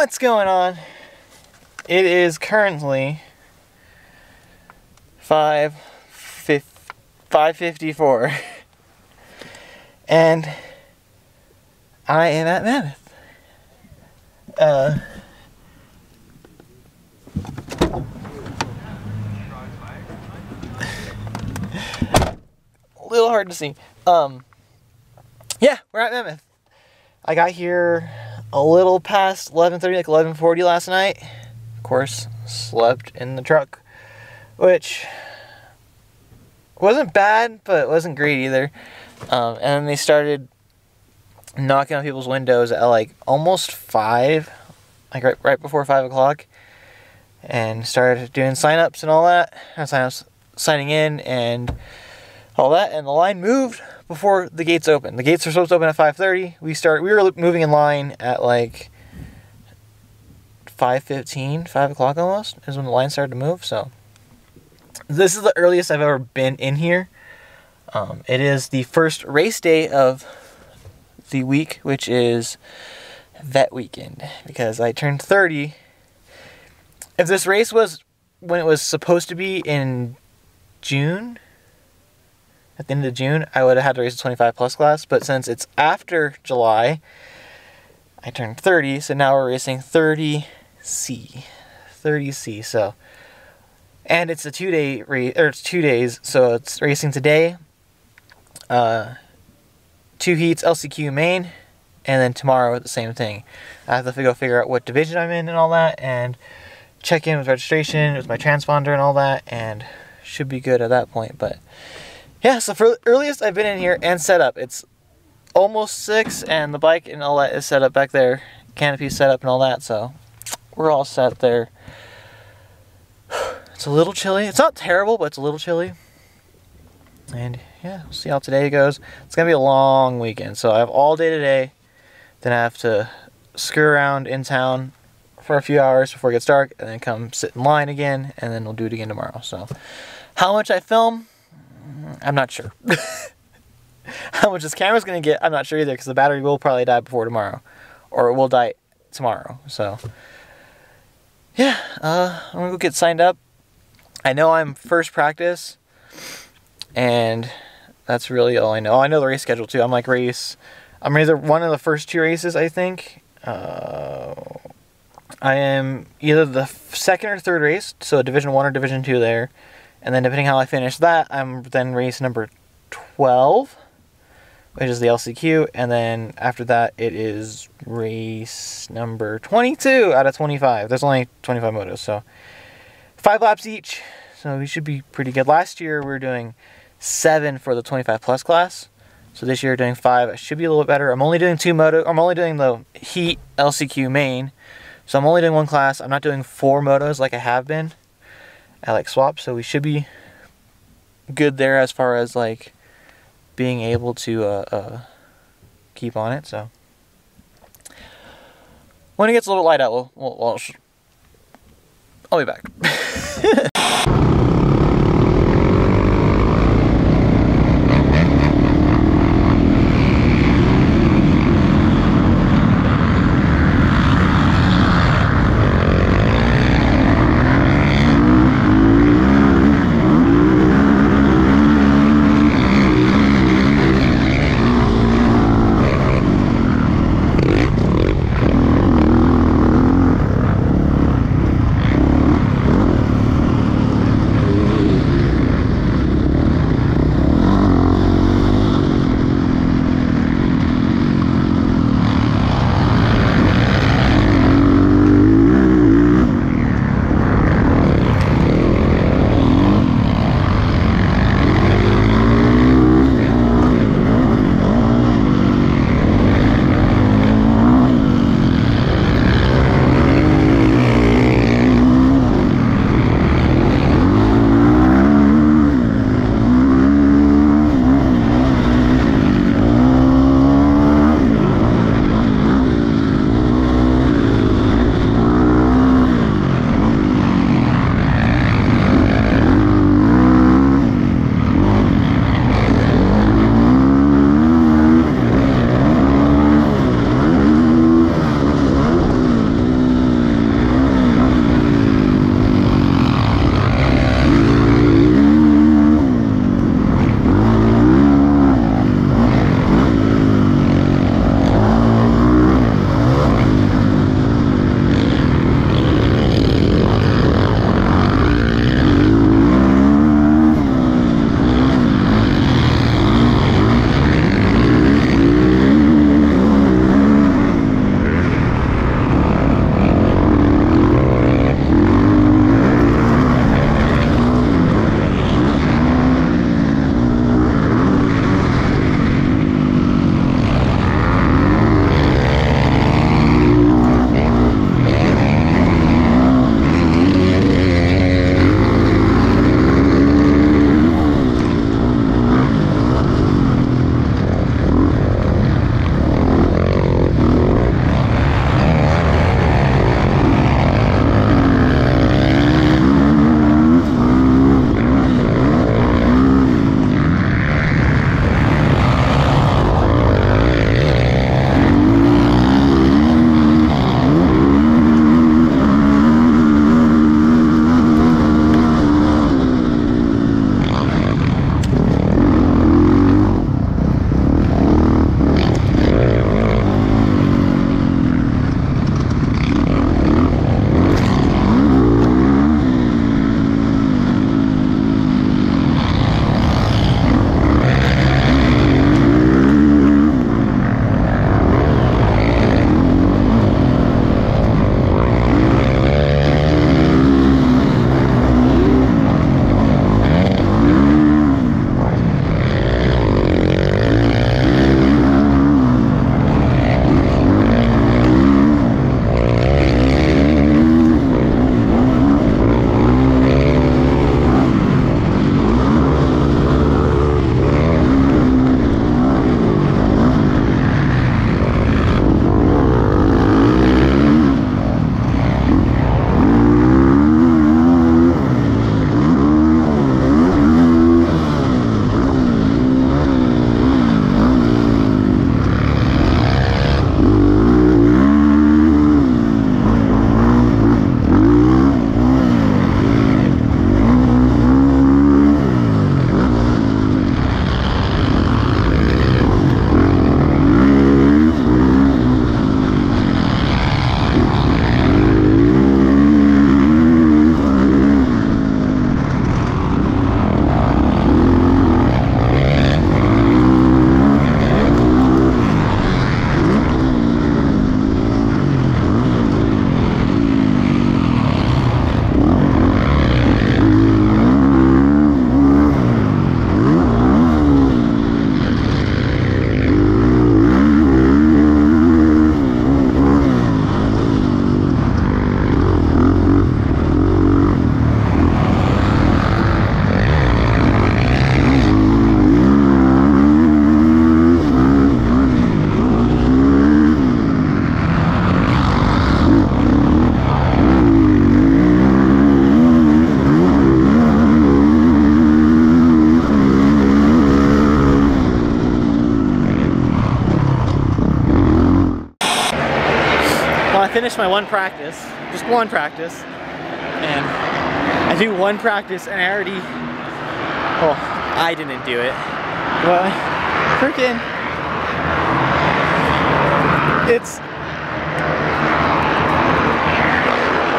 What's going on? It is currently 5 554 and I am at Mammoth. Uh a little hard to see. Um yeah, we're at Mammoth. I got here a little past 11:30, like 11:40 last night. Of course, slept in the truck, which wasn't bad, but it wasn't great either. Um, and then they started knocking on people's windows at like almost five, like right right before five o'clock, and started doing sign-ups and all that. Sign-ups, signing in, and all that. And the line moved before the gates open. The gates are supposed to open at 5:30. We start. We were moving in line at like 5:15, 5 o'clock almost is when the line started to move. So this is the earliest I've ever been in here. Um, it is the first race day of the week, which is vet weekend because I turned 30. If this race was when it was supposed to be in June, at the end of June, I would have had to race a 25 plus class. But since it's after July, I turned 30. So now we're racing 30C. 30C. So, and it's a two day race, or it's two days. So it's racing today, uh, two heats, LCQ main, and then tomorrow the same thing. I have to go figure out what division I'm in and all that, and check in with registration with my transponder and all that, and should be good at that point. But yeah, so for earliest I've been in here and set up, it's almost six, and the bike and all that is set up back there, canopy set up and all that. So we're all set there. It's a little chilly. It's not terrible, but it's a little chilly. And yeah, we'll see how today goes. It's gonna be a long weekend, so I have all day today. Then I have to screw around in town for a few hours before it gets dark, and then come sit in line again, and then we'll do it again tomorrow. So, how much I film, I'm not sure. how much this camera's gonna get, I'm not sure either, because the battery will probably die before tomorrow, or it will die tomorrow. So, yeah, uh, I'm gonna go get signed up. I know I'm first practice, and that's really all I know. Oh, I know the race schedule too. I'm like race. I'm either one of the first two races, I think. Uh, I am either the second or third race, so Division One or Division Two there, and then depending how I finish that, I'm then race number twelve, which is the LCQ, and then after that it is race number twenty-two out of twenty-five. There's only twenty-five motos, so five laps each. So we should be pretty good. Last year we were doing seven for the 25 plus class. So this year doing five. I should be a little bit better. I'm only doing two moto. I'm only doing the Heat LCQ main. So I'm only doing one class. I'm not doing four motos like I have been. I like swap. So we should be good there as far as like being able to uh, uh, keep on it. So when it gets a little light out, we'll, we'll, we'll I'll be back. my one practice, just one practice, and I do one practice and I already, well, I didn't do it, but freaking, it's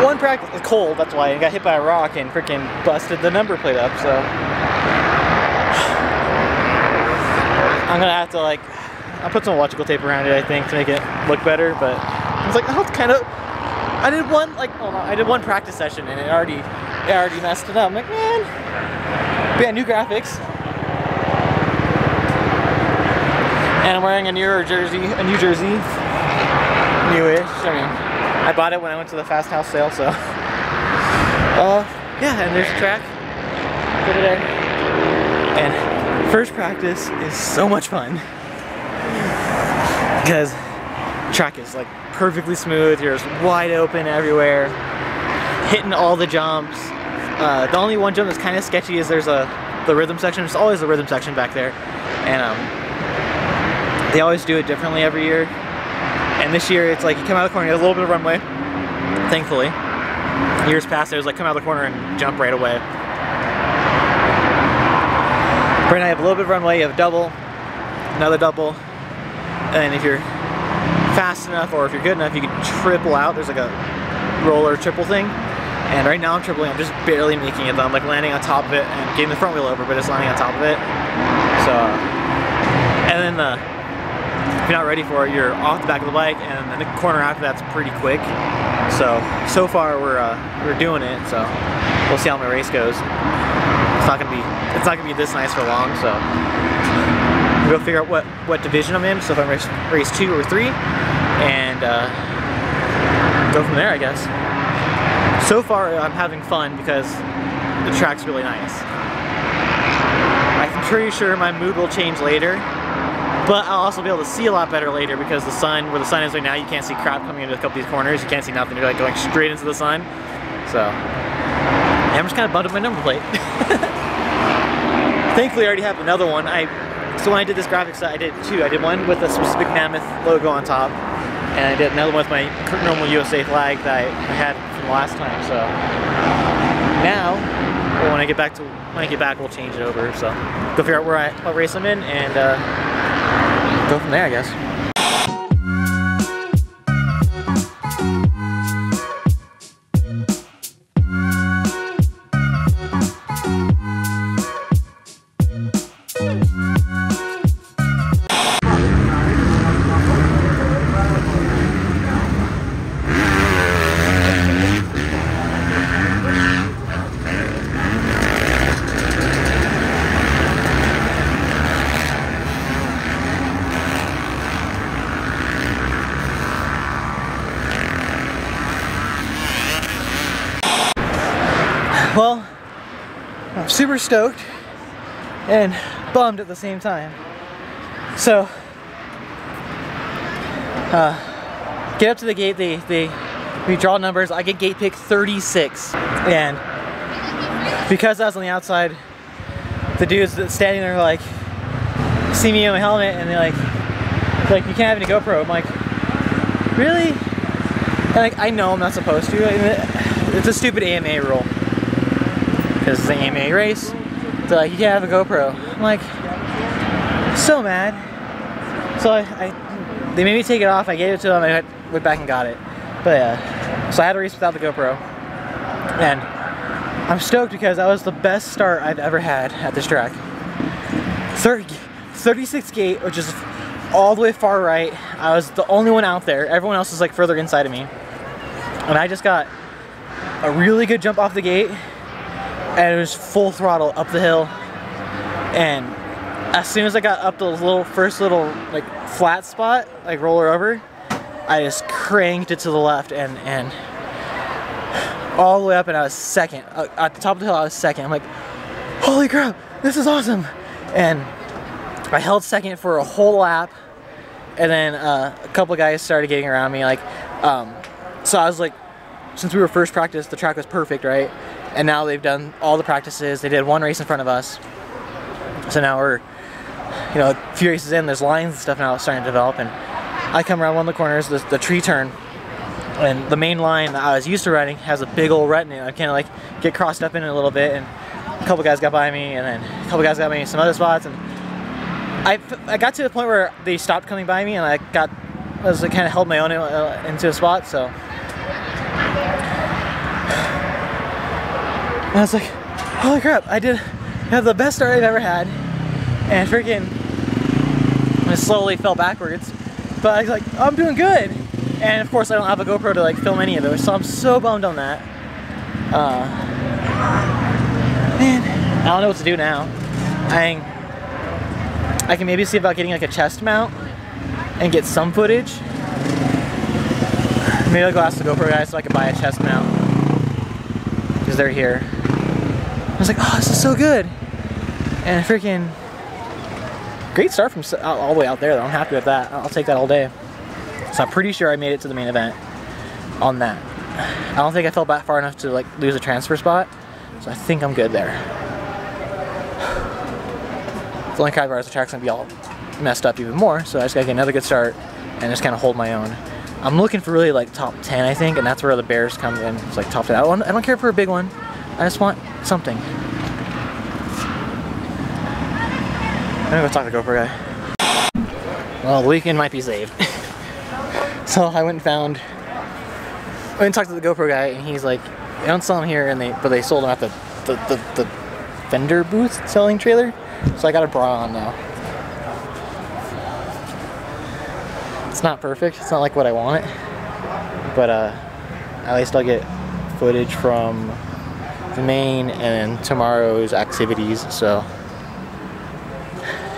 one practice, it's cold, that's why. I got hit by a rock and freaking busted the number plate up, so. I'm gonna have to like, I'll put some electrical tape around it, I think, to make it look better, but Was like, oh, it's kind of, I did one, like, I did one practice session and it already, it already messed it up. I'm like, man. But yeah, new graphics. And I'm wearing a newer jersey, a new jersey. Newish, I mean, I bought it when I went to the Fasthouse sale, so. Uh, yeah, and there's track for today. And first practice is so much fun. Because track is like perfectly smooth, you're just wide open everywhere, hitting all the jumps. Uh, the only one jump that's kind of sketchy is there's a the rhythm section. There's always a rhythm section back there, and um, they always do it differently every year. And this year, it's like you come out of the corner, you have a little bit of runway, thankfully. Years past, it was like come out of the corner and jump right away. Right now, you have a little bit of runway, you have a double, another double, and if you're fast enough or if you're good enough, you can triple out. There's like a roller triple thing. And right now I'm tripling, I'm just barely making it though. I'm like landing on top of it and getting the front wheel over, but just landing on top of it. So, and then the, if you're not ready for it, you're off the back of the bike and then the corner after that's pretty quick. So, so far we're, uh, we're doing it, so we'll see how my race goes. It's not gonna be, it's not gonna be this nice for long, so go figure out what, what division I'm in, so if I'm race, race two or three, and uh, go from there, I guess. So far, I'm having fun because the track's really nice. I'm pretty sure my mood will change later, but I'll also be able to see a lot better later because the sun, where the sun is right now, you can't see crap coming into a couple of these corners. You can't see nothing. You're like going straight into the sun. So, I'm just kind of bummed my number plate. Thankfully, I already have another one. I so when I did this graphics, I did two. I did one with a specific Mammoth logo on top, and I did another one with my normal USA flag that I had from last time. So now, when I get back to when I get back, we'll change it over. So go figure out where I what race I'm in and uh, go from there, I guess. Stoked and bummed at the same time. So, uh, get up to the gate, they, they, we draw numbers, I get gate pick 36. And because I was on the outside, the dudes that standing there like, see me in my helmet and they're like, like, you can't have any GoPro. I'm like, really? And like, I know I'm not supposed to. It's a stupid AMA rule because it's an AMA race. They're like, you can't have a GoPro. I'm like, so mad. So I, I, they made me take it off. I gave it to them. I went back and got it. But yeah, so I had a race without the GoPro. And I'm stoked because that was the best start I've ever had at this track. 30, 36 gate, which is all the way far right. I was the only one out there. Everyone else was like further inside of me. And I just got a really good jump off the gate and it was full throttle up the hill. And as soon as I got up the little first little like flat spot, like roller over, I just cranked it to the left and and all the way up and I was second. Uh, at the top of the hill I was second. I'm like, holy crap, this is awesome. And I held second for a whole lap and then uh, a couple guys started getting around me like um, so I was like since we were first practice the track was perfect right and now they've done all the practices. They did one race in front of us. So now we're, you know, a few races in, there's lines and stuff now starting to develop. And I come around one of the corners, the, the tree turn, And the main line that I was used to riding has a big old rut in it. I kind of like get crossed up in it a little bit, and a couple guys got by me, and then a couple guys got me some other spots, and I, I got to the point where they stopped coming by me, and I got I was like, kind of held my own uh, into a spot, so I was like, holy crap, I did have the best start I've ever had, and freaking I slowly fell backwards, but I was like, I'm doing good. And of course I don't have a GoPro to like film any of it, so I'm so bummed on that. Uh, man, I don't know what to do now. I, I can maybe see about getting like a chest mount and get some footage. Maybe I'll go ask the GoPro guys so I can buy a chest mount. Because they're here. I was like, oh, this is so good. And a freaking great start from uh, all the way out there though. I'm happy with that. I'll take that all day. So I'm pretty sure I made it to the main event on that. I don't think I fell back far enough to like lose a transfer spot. So I think I'm good there. The only the track's gonna be all messed up even more. So I just gotta get another good start and just kind of hold my own. I'm looking for really like top 10, I think, and that's where the Bears come in. It's like top 10. I don't, I don't care for a big one. I just want something. I'm gonna go talk to the GoPro guy. Well, the weekend might be saved. so I went and found, I went and talked to the GoPro guy, and he's like, they don't sell them here, and they but they sold them at the the, the, the vendor booth selling trailer. So I got a bra on now. It's not perfect. It's not like what I want. But uh, at least I'll get footage from main and tomorrow's activities. So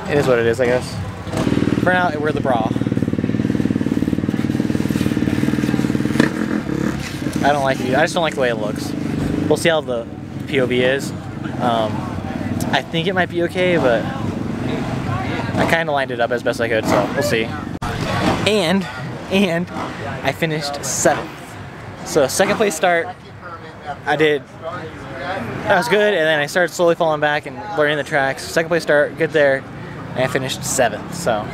it is what it is, I guess. For now, wear the bra. I don't like it. I just don't like the way it looks. We'll see how the POV is. Um, I think it might be okay, but I kind of lined it up as best I could, so we'll see. And, and I finished seventh. So second place start, I did, that was good, and then I started slowly falling back and learning the tracks. Second place start, good there, and I finished seventh, so.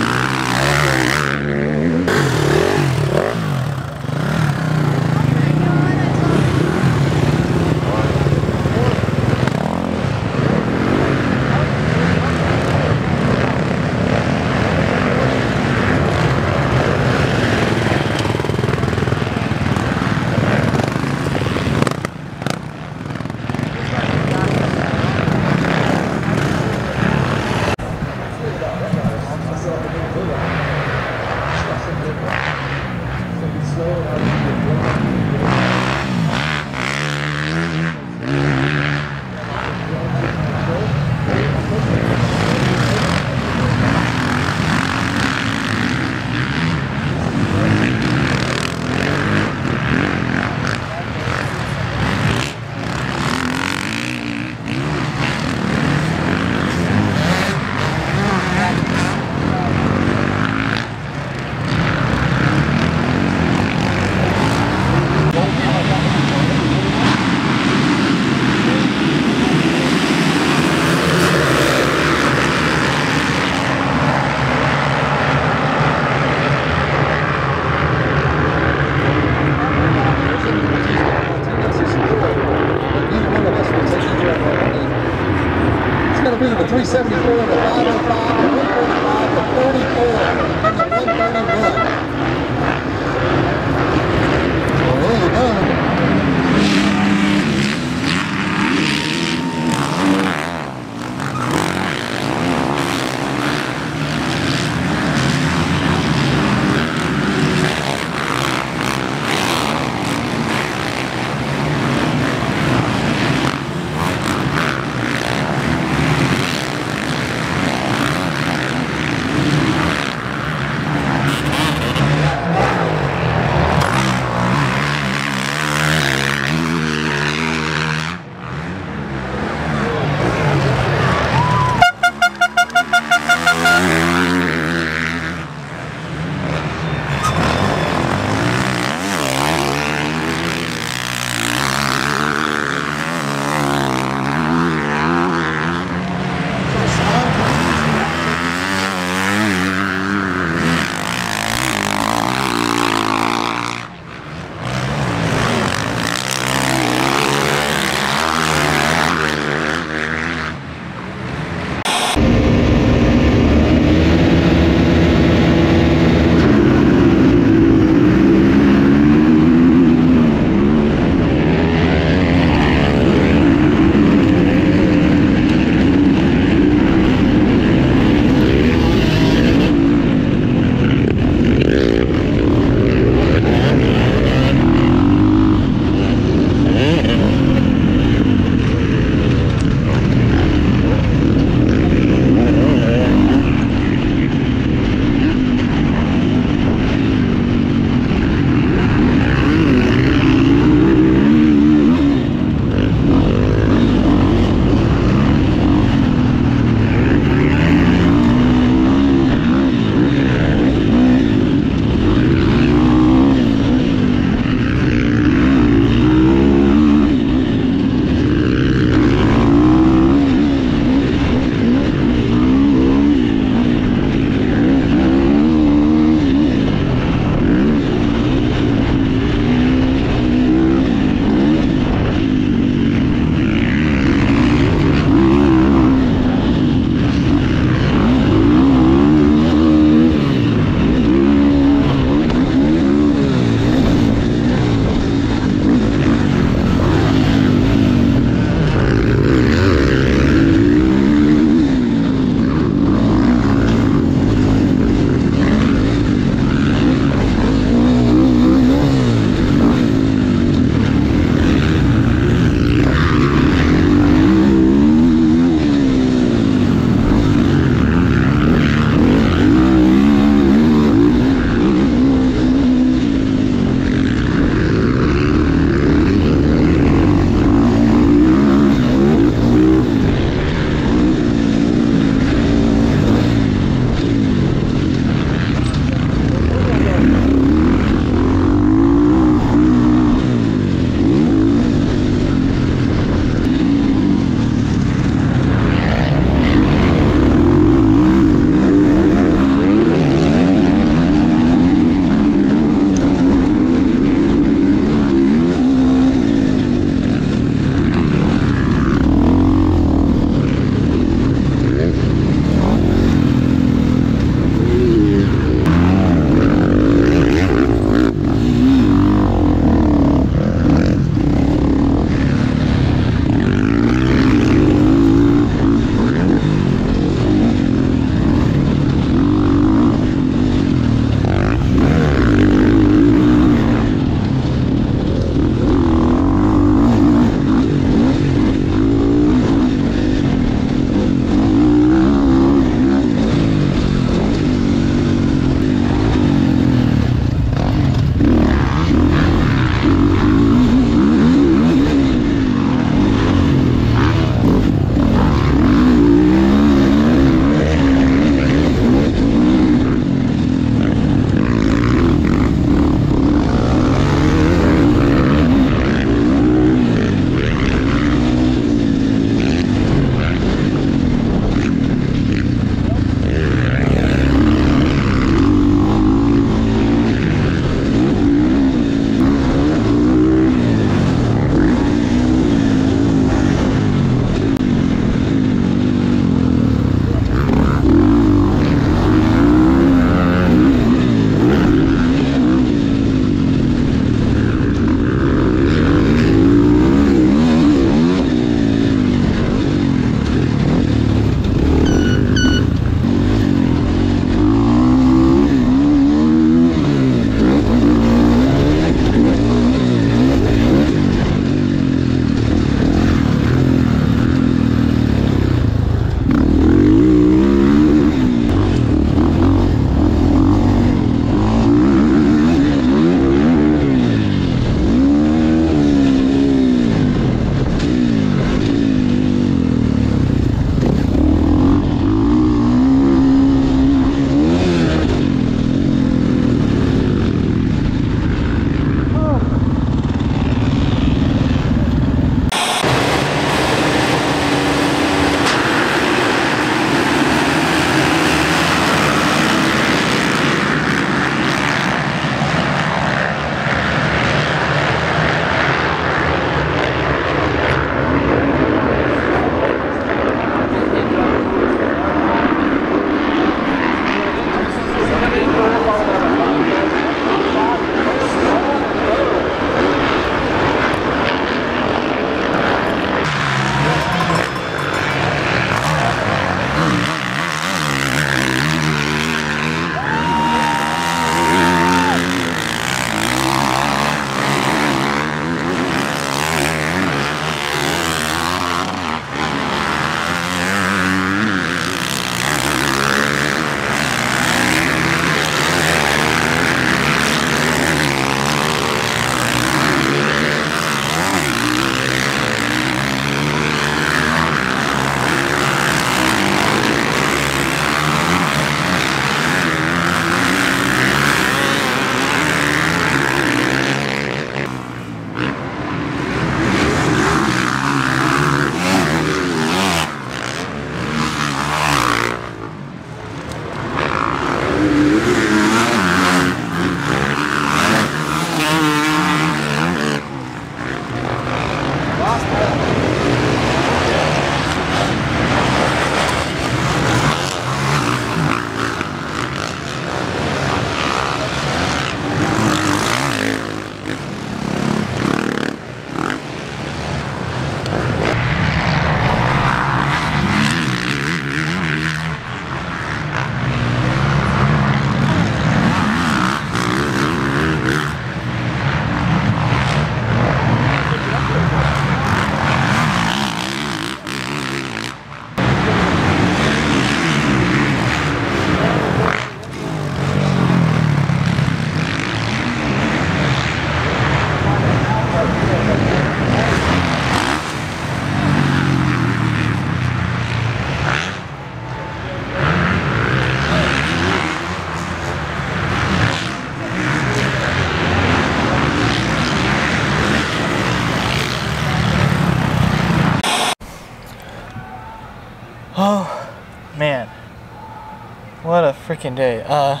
Freaking day. Uh,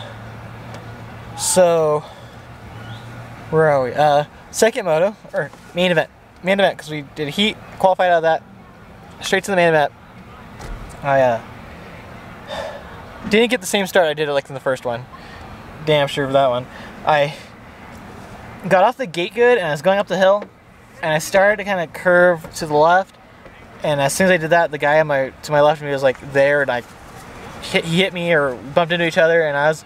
so, where are we? Uh, second moto, or main event. Main event, because we did heat, qualified out of that, straight to the main event. I, uh, didn't get the same start I did like in the first one. Damn sure for that one. I got off the gate good and I was going up the hill and I started to kind of curve to the left and as soon as I did that the guy on my to my left of me was like there and I hit, he hit me or bumped into each other and I was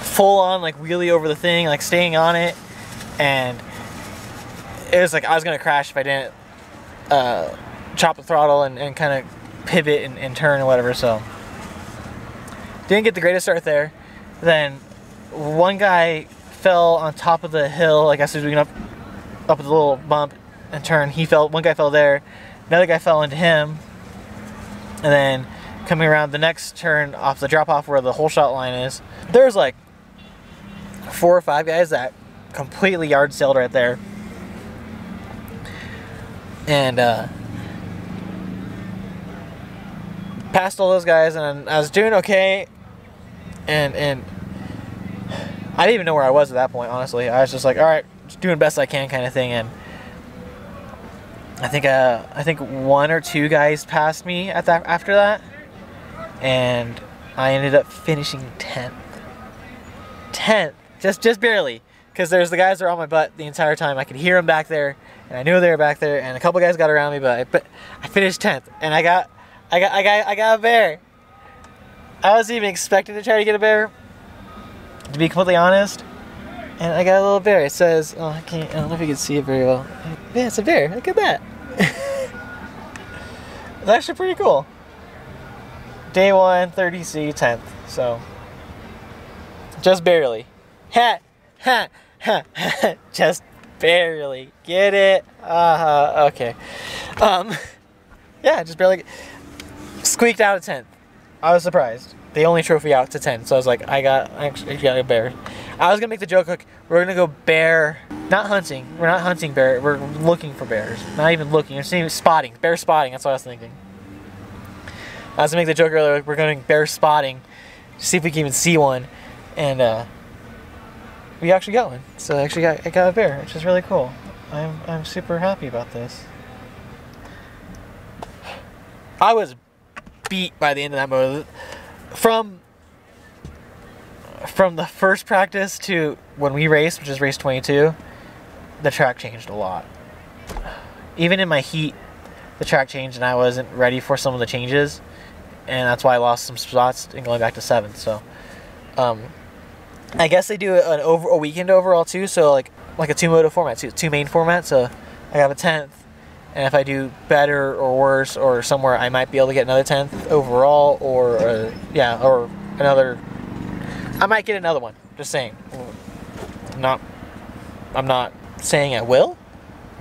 full on like wheelie over the thing like staying on it and it was like I was gonna crash if I didn't uh, chop the throttle and, and kind of pivot and, and turn or whatever so didn't get the greatest start there then one guy fell on top of the hill, like as he was going up up the little bump and turn. He fell. One guy fell there. Another guy fell into him. And then coming around the next turn off the drop off where the whole shot line is, there's like four or five guys that completely yard sailed right there. And uh, passed all those guys, and I was doing okay. And and I didn't even know where I was at that point, honestly. I was just like, all right, just doing best I can kind of thing. And I think uh, I think one or two guys passed me at that after that, and I ended up finishing tenth. Tenth, just just barely, because there's the guys that are on my butt the entire time. I could hear them back there, and I knew they were back there. And a couple guys got around me, but I, but I finished tenth, and I got I got I got I got a bear. I wasn't even expecting to try to get a bear, to be completely honest. And I got a little bear. It says, oh, I can't, I don't know if you can see it very well. Yeah, it's a bear. Look at that. it's actually pretty cool. Day one, 30C, 10th. So, just barely. Ha, ha, ha. Just barely. Get it? Uh-huh, okay. Um, yeah, just barely. Squeaked out a 10th. I was surprised the only trophy out to 10. So I was like, I got, I got a bear. I was gonna make the joke like, we're gonna go bear, not hunting. We're not hunting bear. We're looking for bears. Not even looking. We're seeing spotting. Bear spotting. That's what I was thinking. I was gonna make the joke earlier. We're going bear spotting, see if we can even see one, and uh, we actually got one. So I actually got, I got a bear, which is really cool. I'm, I'm super happy about this. I was beat by the end of that mode from from the first practice to when we raced, which is race 22, the track changed a lot. Even in my heat, the track changed and I wasn't ready for some of the changes, and that's why I lost some spots and going back to seventh. So, um, I guess they do an over a weekend overall too. So like like a two moto format, two, two main formats. So I have a tenth, and if I do better or worse or somewhere, I might be able to get another tenth overall, or yeah, or another. I might get another one. Just saying. Not. I'm not saying I will,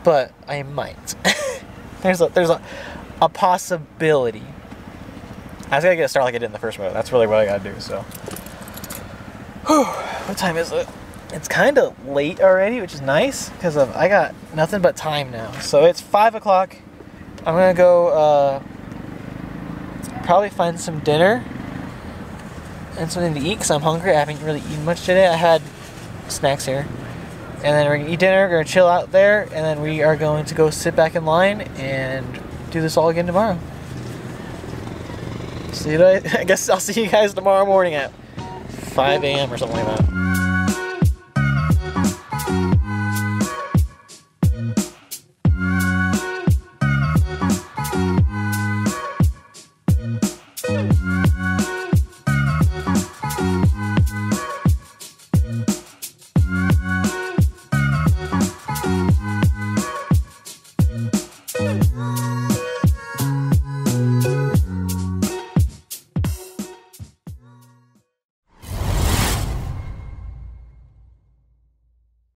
but I might. there's a there's a, a possibility. I just gotta get a start like I did in the first moto. That's really what I gotta do. So. Whew, what time is it? it's kind of late already, which is nice because I got nothing but time now. So it's five o'clock. I'm gonna go uh, probably find some dinner and something to eat because I'm hungry. I haven't really eaten much today. I had snacks here, and then we're gonna eat dinner. We're gonna chill out there, and then we are going to go sit back in line and do this all again tomorrow. See you. I guess I'll see you guys tomorrow morning at 5 a.m. or something like that.